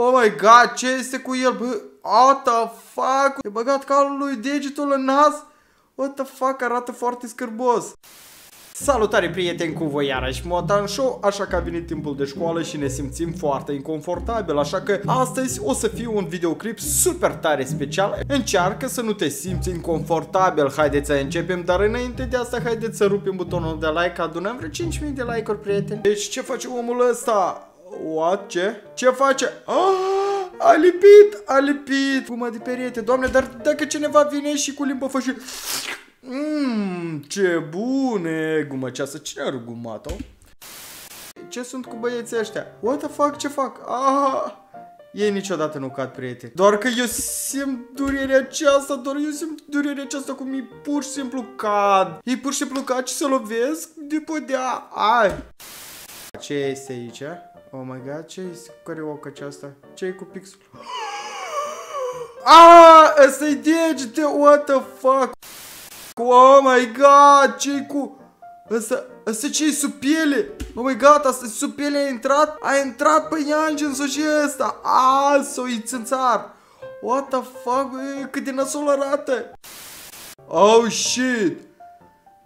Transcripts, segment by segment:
Oh my god, ce este cu el? Bă, what the fuck? E băgat calul lui degetul în nas? What the fuck, arată foarte scârbos. Salutare prieteni cu voi iarăși Motan Show, așa că a venit timpul de școală și ne simțim foarte inconfortabil Așa că astăzi o să fie un videoclip super tare special Încearcă să nu te simți inconfortabil Haideți să începem, dar înainte de asta haideți să rupem butonul de like Adunăm vreo 5000 de like-uri prieteni Deci ce face omul ăsta? What? Ce? Ce face? Ah, a lipit, a lipit Guma de perete, doamne, dar dacă cineva vine și cu limbă fă și... Mmm, ce bune gumă ceasă. Cine a rugumat-o? Ce sunt cu băieții ăștia? What the fuck, ce fac? Ah, ei niciodată nu cad, prieteni. Doar că eu simt durerea aceasta, doar eu simt durerea aceasta cum ei pur și simplu cad. Ei pur și simplu cad și se lovesc de podea. Ai. Ce este aici? Oh my god, ce este cu carioca aceasta? ce e cu pixul? Ah, ăsta-i degete, what the fuck? Oh my god, ce cu... Ăsta, ăsta ce-i sub piele? Oh my god, asta sub piele a intrat? A intrat pe Iangen sau și ăsta? Ah, s-o-i țânțar. What the fuck, bă, cât de nasol arată. Oh shit.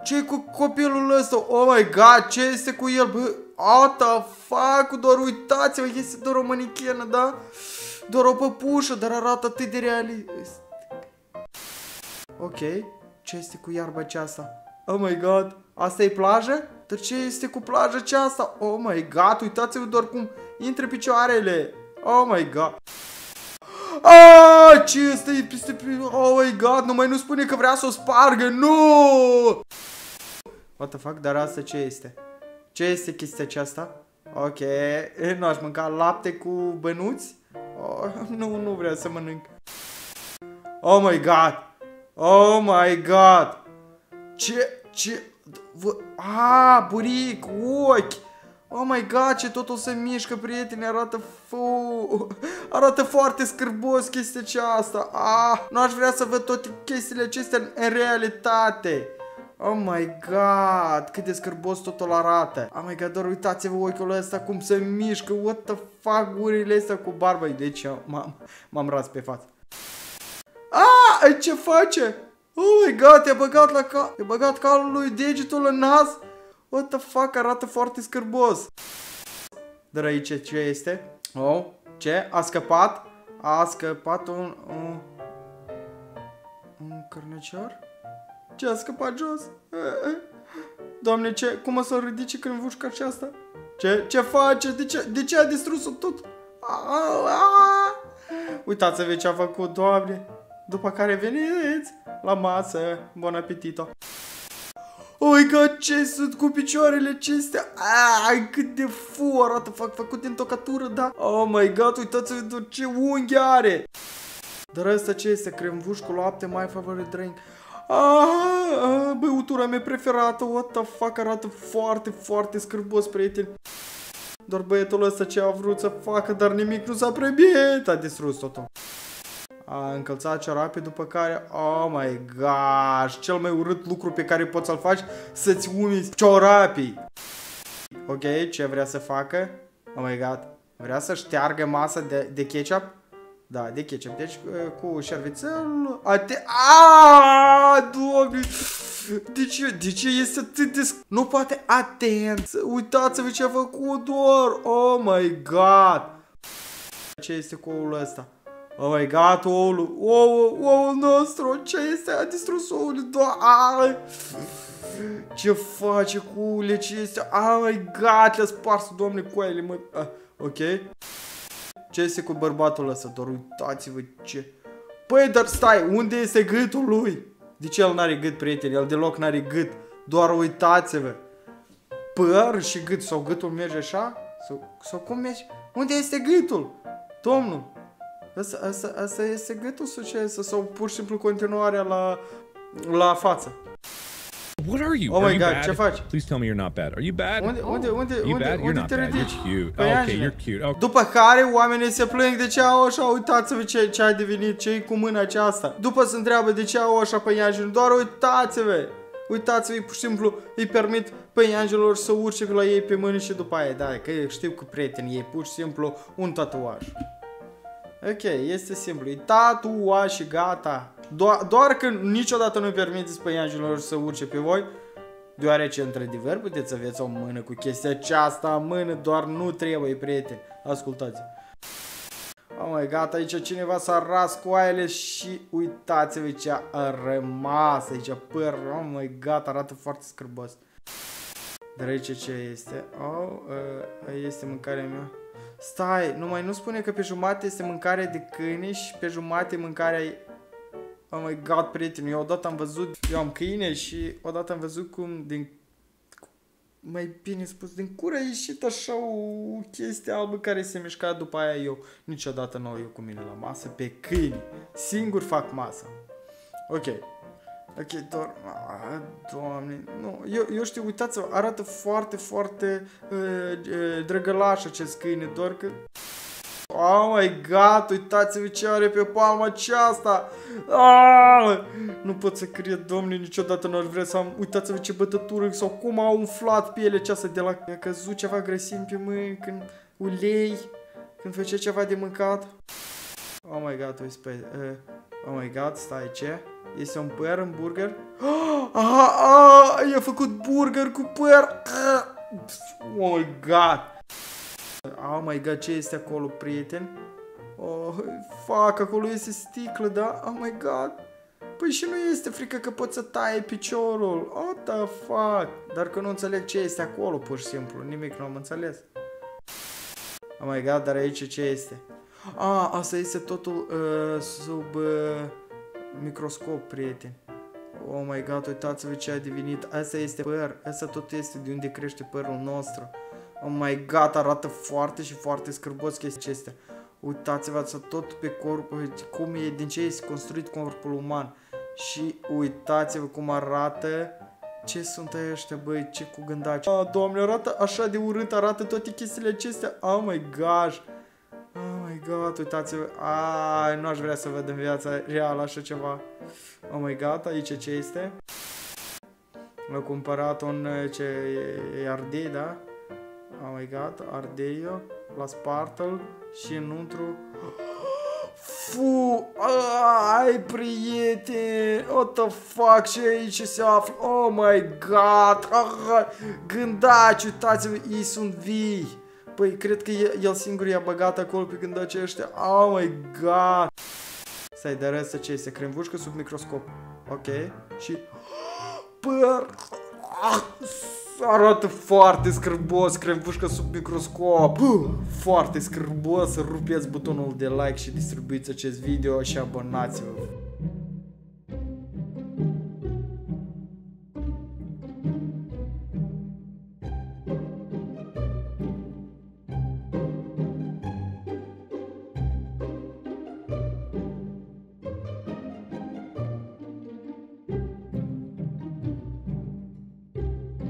Ce cu copilul ăsta? Oh my god, ce este cu el? Bă, what the fuck, doar uitați-vă, este doar o manichenă, da? Doar o păpușă, dar arată atât de realist. Ok. Ce este cu iarba aceasta? Oh my god, asta e plajă? Dar ce este cu plaja aceasta? Oh my god, uitați-vă doar cum intră picioarele. Oh my god. Ah, ce este peste... Oh my god, nu mai nu spune că vrea să o spargă, nu! What the fuck, dar asta ce este? Ce este chestia aceasta? Ok, nu aș mânca lapte cu bănuți? Oh, nu, nu vreau să mănânc. Oh my god! Oh my god! Ce, ce, vă, a, buric, ochi! Oh my god, ce totul se mișcă, prieteni, arată fu, arată foarte scârbos chestia aceasta. Ah, nu aș vrea să văd toate chestiile acestea în, în realitate. Oh my god, cât de scârbos totul arată. Oh my god, doar uitați-vă ochiul ăsta cum se mișcă. What the fuck, gurile astea cu barbă. Deci m-am ras pe față. Ah, ce face? Oh my god, te-a băgat la cal... Te-a băgat calul lui degetul în nas? What the fuck, arată foarte scârbos. Dar aici ce este? Oh, ce? A scăpat? A scăpat un... Un, un cărnăcior? Ce a scăpat jos? Doamne, ce? Cum o să ridice când vușcă aceasta? Ce? Ce face? De ce, de ce a distrus-o tot? Uitați-vă ce a făcut, doamne. După care veniți la masă. Bun apetito! Oh my god, ce sunt cu picioarele acestea? Ai, cât de fu arată, fac făcut din tocatură, da? Oh my god, uitați-vă ce unghi are! Dar asta ce este? Cremvuș cu lapte, my favorite drink. Ah, băutura mea preferată, what the fuck, arată foarte, foarte scârbos, prieteni. Doar băietul ăsta ce a vrut să facă, dar nimic nu s-a prebit, a distrus totul a încălțat ciorape, după care, oh my gosh, cel mai urât lucru pe care poți să-l faci, să-ți umiți ciorapii. Ok, ce vrea să facă? Oh my god, vrea să șteargă masa de, de ketchup? Da, de ketchup. Deci cu șervețel... Ate... Aaaa, doamne! De ce, de ce este atât de... Nu poate atent! Uitați-vă ce a făcut doar! Oh my god! Ce este cu oul ăsta? Oh my god, oul, oul, oul nostru, ce este? A distrus oul, doar. Ce face cu ouăle, ce este? Oh my god, le-a spars, doamne, coaile, mă. Ah, ok. Ce este cu bărbatul ăsta? Doar uitați-vă ce... Păi, dar stai, unde este gâtul lui? De ce el n-are gât, prieteni? El deloc n-are gât. Doar uitați-vă. Păr și gât. Sau gâtul merge așa? Sau, sau cum merge? Unde este gâtul? Domnul, Asta, asta, asta este gâtul succes sau pur și simplu continuarea la, la față. What are you? Oh are my god, ce faci? Please tell me you're not bad. Are you bad? Unde, unde, unde, you unde, bad? unde You're not te bad. ridici? You're cute. Păi, Oh, okay, Angela. you're cute. Okay. După care oamenii se plâng de ce au așa, uitați-vă ce, ce a devenit, ce cu mâna aceasta. După se întreabă de ce au așa pe Angel, doar uitați-vă. Uitați-vă, pur și simplu îi permit pe Angelor să urce la ei pe mână și după aia, da, că știu că prietenii ei, pur și simplu un tatuaj. Ok, este simplu. E tatua și gata. Do- doar că niciodată nu permiteți păianjilor să urce pe voi, deoarece, într-adevăr, puteți să aveți o mână cu chestia aceasta în mână, doar nu trebuie, prieteni. Ascultați. Oh my god, aici cineva s-a ras coaiele și uitați-vă ce a rămas aici păr. Oh my god, arată foarte scârbos. Dar aici ce este? Oh, uh, este mâncarea mea. Stai, numai nu spune că pe jumate este mâncare de câine și pe jumate mâncarea Oh my god, prieten, eu odată am văzut, eu am câine și odată am văzut cum din mai bine spus, din cură a ieșit așa o chestie albă care se mișca după aia eu. Niciodată nu eu cu mine la masă, pe câini. Singur fac masă. Ok. Ok, doar... doamne, nu, eu, eu știu, uitați-vă, arată foarte, foarte uh, uh, drăgălaș acest câine, doar că... Oh my god, uitați-vă ce are pe palma aceasta! Ah! Nu pot să cred, domnule, niciodată nu aș vrea să am... Uitați-vă ce bătătură sau cum a umflat pielea aceasta de la... A căzut ceva grăsimi pe mâini, când ulei, când făcea ceva de mâncat. Oh my god, uite pe... Uh, oh my god, stai, ce? Este un păr în burger? Ah, ah, i-a făcut burger cu păr! Oh my god! Oh my god, ce este acolo, prieten? Oh, fac, acolo este sticlă, da? Oh my god! Păi și nu este frică că poți să tai piciorul. What the fuck? Dar că nu înțeleg ce este acolo, pur și simplu. Nimic nu am înțeles. Oh my god, dar aici ce este? Ah, asta este totul uh, sub uh, microscop, prieten. Oh my god, uitați-vă ce a devenit. Asta este păr. Asta tot este de unde crește părul nostru. Oh my god, arată foarte și foarte scârbos chestia acestea. Uitați-vă tot pe corp, cum e, din ce este construit corpul uman. Și uitați-vă cum arată ce sunt ăștia, băi, ce cu gândaci. Ah, doamne, arată așa de urât, arată toate chestiile acestea. Oh my gosh. Oh my god, uitați-vă. Ai, nu aș vrea să văd în viața reală așa ceva. Oh my god, aici ce este? Am cumpărat un ce e ardei, da? Oh my god, Ardeio, la Spartal și înăuntru... Fu, ai prieteni, what the fuck, ce aici se află, oh my god, ah, gândaci, uitați-vă, ei sunt vii. Păi, cred că el singur i-a băgat acolo pe gândaci ăștia, oh my god. Stai, dar asta ce este, cremvușcă sub microscop, ok, și... Păr... Ah, arată foarte scârbos, crempușcă sub microscop. Foarte scârbos, rupeți butonul de like și distribuiți acest video și abonați-vă.